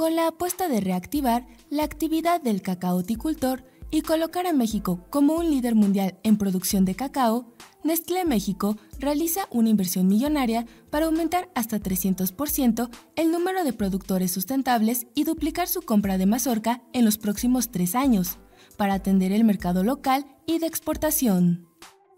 con la apuesta de reactivar la actividad del cacaoticultor y colocar a México como un líder mundial en producción de cacao, Nestlé México realiza una inversión millonaria para aumentar hasta 300% el número de productores sustentables y duplicar su compra de mazorca en los próximos tres años, para atender el mercado local y de exportación.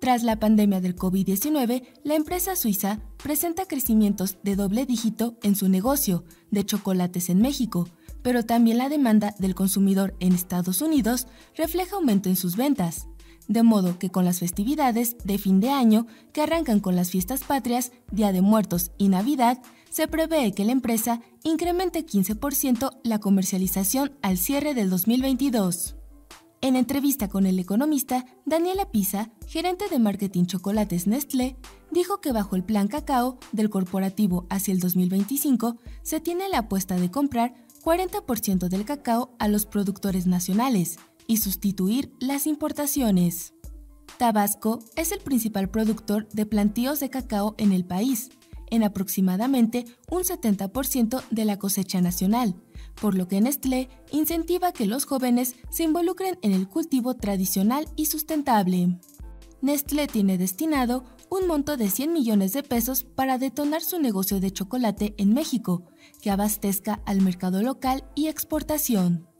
Tras la pandemia del COVID-19, la empresa suiza presenta crecimientos de doble dígito en su negocio de chocolates en México, pero también la demanda del consumidor en Estados Unidos refleja aumento en sus ventas. De modo que con las festividades de fin de año, que arrancan con las fiestas patrias, Día de Muertos y Navidad, se prevé que la empresa incremente 15% la comercialización al cierre del 2022. En entrevista con el economista, Daniela Pisa, gerente de marketing Chocolates Nestlé, dijo que bajo el plan cacao del corporativo hacia el 2025 se tiene la apuesta de comprar 40% del cacao a los productores nacionales y sustituir las importaciones. Tabasco es el principal productor de plantíos de cacao en el país, en aproximadamente un 70% de la cosecha nacional, por lo que Nestlé incentiva que los jóvenes se involucren en el cultivo tradicional y sustentable. Nestlé tiene destinado un monto de 100 millones de pesos para detonar su negocio de chocolate en México, que abastezca al mercado local y exportación.